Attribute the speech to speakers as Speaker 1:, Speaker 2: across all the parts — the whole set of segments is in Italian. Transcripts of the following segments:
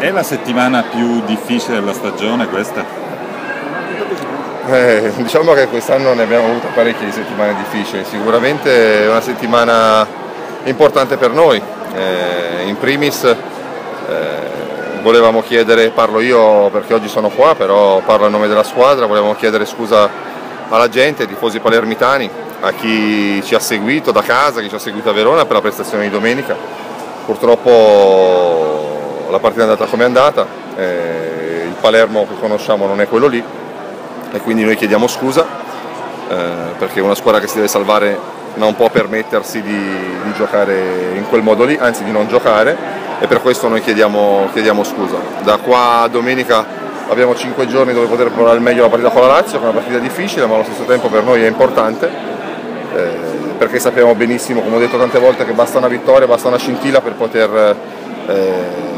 Speaker 1: È la settimana più difficile della stagione questa?
Speaker 2: Eh, diciamo che quest'anno ne abbiamo avuto parecchie di settimane difficili, sicuramente è una settimana importante per noi. Eh, in primis eh, volevamo chiedere, parlo io perché oggi sono qua, però parlo a nome della squadra, volevamo chiedere scusa alla gente, ai tifosi palermitani, a chi ci ha seguito da casa, chi ci ha seguito a Verona per la prestazione di domenica. Purtroppo la partita è andata come è andata, eh, il Palermo che conosciamo non è quello lì e quindi noi chiediamo scusa eh, perché una squadra che si deve salvare non può permettersi di, di, giocare in quel modo lì, anzi di non giocare e per questo noi chiediamo, chiediamo scusa. Da qua a domenica abbiamo 5 giorni dove poter provare al meglio la partita con la Lazio, che è una partita difficile ma allo stesso tempo per noi è importante eh, perché sappiamo benissimo, come ho detto tante volte, che basta una vittoria, basta una scintilla per poter eh,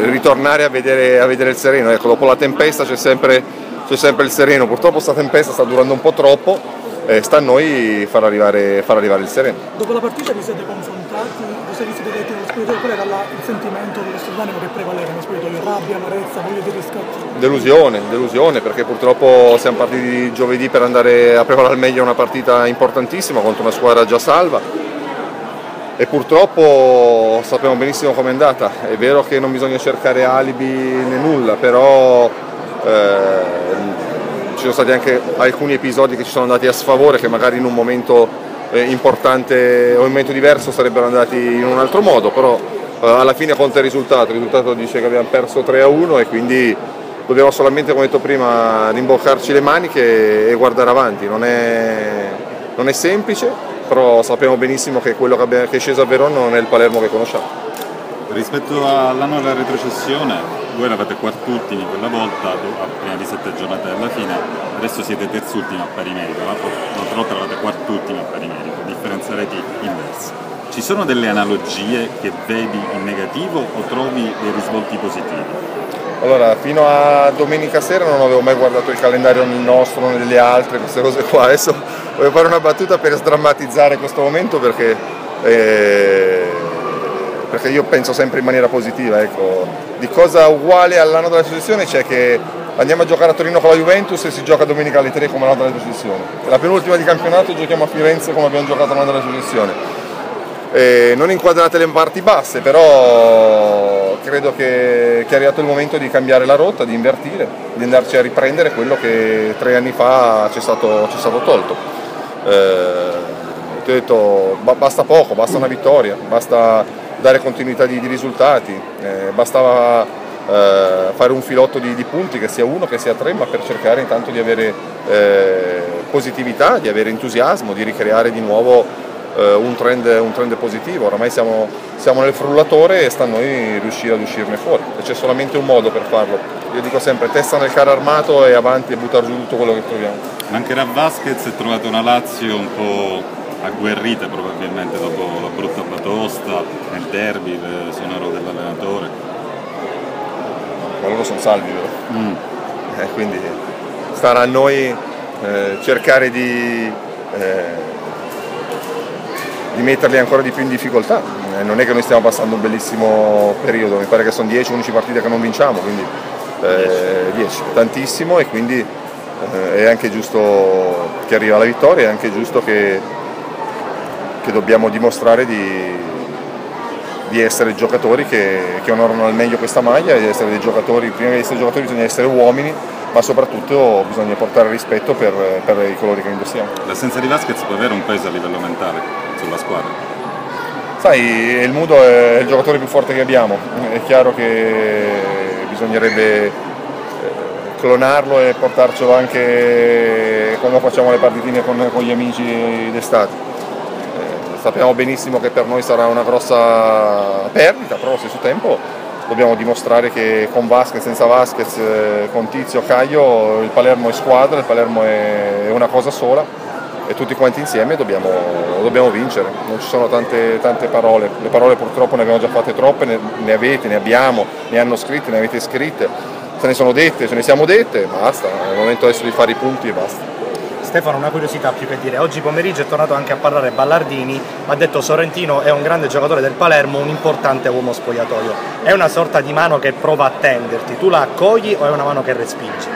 Speaker 2: ritornare a vedere, a vedere, il sereno. Ecco, dopo la tempesta c'è sempre, c'è sempre, il sereno, purtroppo questa tempesta sta durando un po' troppo, eh, sta a noi far arrivare, far arrivare, il sereno.
Speaker 3: Dopo la partita vi siete confrontati, vi siete detti nello qual era il sentimento dello stadiano che prevaleva nello spirito di rabbia, amarezza, voglia di riscatto?
Speaker 2: Delusione, delusione perché purtroppo siamo partiti giovedì per andare a preparare al meglio una partita importantissima contro una squadra già salva e purtroppo sappiamo benissimo com'è andata. È vero che non bisogna cercare alibi né nulla, però eh, ci sono stati anche alcuni episodi che ci sono andati a sfavore che magari in un momento eh, importante o in un momento diverso sarebbero andati in un altro modo, però eh, alla fine conta il risultato, il risultato dice che abbiamo perso 3 a 1 e quindi dobbiamo solamente, come detto prima, rimboccarci le maniche e guardare avanti, non è, non è semplice, però sappiamo benissimo che quello che è sceso a Verona non è il Palermo che conosciamo.
Speaker 1: Rispetto all'anno della retrocessione, voi eravate quart'ultimi quella volta, a prima di sette giornate alla fine, adesso siete terzultimi a pari merito, l'altra volta eravate quart'ultimi a pari merito, differenza reti inversa. Ci sono delle analogie che vedi in negativo o trovi dei risvolti positivi?
Speaker 2: Allora, fino a domenica sera non avevo mai guardato il calendario nostro né delle altre, queste cose qua. Adesso voglio fare una battuta per sdrammatizzare questo momento perché, eh, perché io penso sempre in maniera positiva. Ecco. Di cosa uguale all'anno della successione c'è che andiamo a giocare a Torino con la Juventus e si gioca domenica alle 3 come l'anno della successione. La penultima di campionato giochiamo a Firenze come abbiamo giocato l'anno della successione. Eh, non inquadrate le parti basse, però credo che, che, è arrivato il momento di cambiare la rotta, di invertire, di andarci a riprendere quello che tre anni fa ci è stato, ci è stato tolto. Eh, ti ho detto basta poco, basta una vittoria, basta dare continuità di, di risultati, eh, bastava eh, fare un filotto di, di, punti, che sia uno, che sia tre, ma per cercare intanto di avere eh, positività, di avere entusiasmo, di ricreare di nuovo un, trend, un, trend, positivo, oramai siamo, siamo, nel frullatore e sta a noi riuscire ad uscirne fuori e c'è solamente un modo per farlo. Io dico sempre testa nel carro armato e avanti e buttare giù tutto quello che troviamo.
Speaker 1: Mancherà Vasquez e trovate una Lazio un po' agguerrita probabilmente dopo la brutta batosta nel derby, il sonoro dell'allenatore.
Speaker 2: Ma loro sono salvi però. Mm. Eh, quindi starà a noi eh, cercare di eh, di metterli ancora di più in difficoltà. Eh, non è che noi stiamo passando un bellissimo periodo, mi pare che sono 10-11 partite che non vinciamo, quindi 10, eh, tantissimo e quindi eh, è anche giusto che arriva la vittoria, è anche giusto che, che dobbiamo dimostrare di, di essere giocatori che, che, onorano al meglio questa maglia, di essere dei giocatori, prima di essere giocatori bisogna essere uomini, ma soprattutto bisogna portare rispetto per, per i colori che indossiamo.
Speaker 1: L'assenza di Vasquez può avere un peso a livello mentale? Sulla squadra?
Speaker 2: Sai, il Mudo è il giocatore più forte che abbiamo, è chiaro che bisognerebbe eh, clonarlo e portarcelo anche quando facciamo le partitine con, con gli amici d'estate. Eh, sappiamo benissimo che per noi sarà una grossa perdita, però allo stesso tempo dobbiamo dimostrare che con Vasquez, senza Vasquez, eh, con Tizio, Caio, il Palermo è squadra, il Palermo è una cosa sola e tutti quanti insieme dobbiamo, dobbiamo vincere, non ci sono tante, tante, parole, le parole purtroppo ne abbiamo già fatte troppe, ne, ne, avete, ne abbiamo, ne hanno scritte, ne avete scritte, se ne sono dette, ce ne siamo dette, basta, è il momento adesso di fare i punti e basta.
Speaker 4: Stefano, una curiosità più che dire. Oggi pomeriggio è tornato anche a parlare Ballardini, ha detto Sorrentino è un grande giocatore del Palermo, un importante uomo spogliatoio. È una sorta di mano che prova a tenderti, tu la accogli o è una mano che respingi?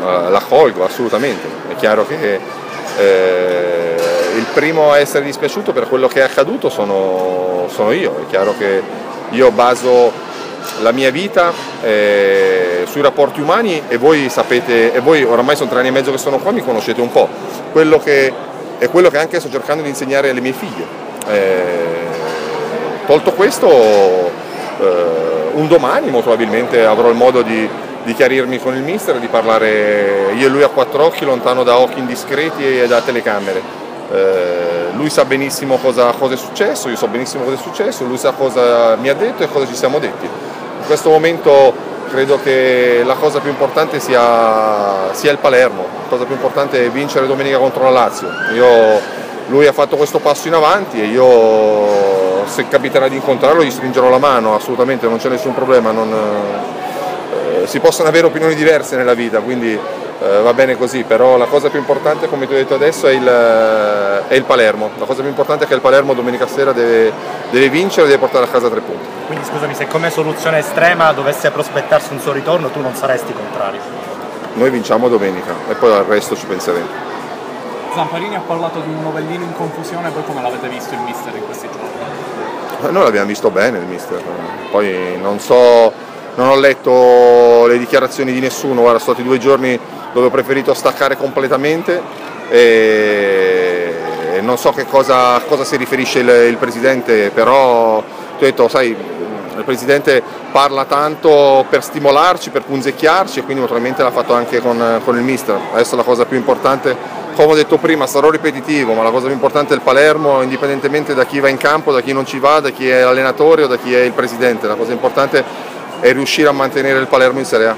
Speaker 2: La colgo assolutamente, è chiaro che eh, il primo a essere dispiaciuto per quello che è accaduto sono, sono io, è chiaro che io baso la mia vita eh, sui rapporti umani e voi sapete, e voi oramai sono tre anni e mezzo che sono qua, mi conoscete un po', quello che, è quello che anche sto cercando di insegnare alle mie figlie. Eh, tolto questo, eh, un domani molto probabilmente avrò il modo di, di chiarirmi con il mister di parlare io e lui a quattro occhi, lontano da occhi indiscreti e da telecamere. Eh, lui sa benissimo cosa, cosa, è successo, io so benissimo cosa è successo, lui sa cosa mi ha detto e cosa ci siamo detti. In questo momento credo che la cosa più importante sia, sia il Palermo, la cosa più importante è vincere domenica contro la Lazio. Io, lui ha fatto questo passo in avanti e io se capiterà di incontrarlo gli stringerò la mano, assolutamente non c'è nessun problema. Non, si possono avere opinioni diverse nella vita, quindi eh, va bene così, però la cosa più importante, come ti ho detto adesso, è il, è il, Palermo. La cosa più importante è che il Palermo domenica sera deve, deve vincere e deve portare a casa tre punti.
Speaker 4: Quindi scusami, se come soluzione estrema dovesse prospettarsi un suo ritorno, tu non saresti contrario?
Speaker 2: Noi vinciamo domenica e poi al resto ci penseremo.
Speaker 5: Zamparini ha parlato di un novellino in confusione, voi come l'avete visto il mister in questi giorni?
Speaker 2: Noi l'abbiamo visto bene il mister, poi non so, non ho letto le dichiarazioni di nessuno, guarda, sono stati due giorni dove ho preferito staccare completamente e non so che cosa, cosa si riferisce il, il, Presidente, però ti ho detto, sai, il Presidente parla tanto per stimolarci, per punzecchiarci e quindi naturalmente l'ha fatto anche con, con il Mister. Adesso la cosa più importante, come ho detto prima, sarò ripetitivo, ma la cosa più importante è il Palermo, indipendentemente da chi va in campo, da chi non ci va, da chi è l'allenatore o da chi è il Presidente. La cosa importante è riuscire a mantenere il Palermo in Serie A.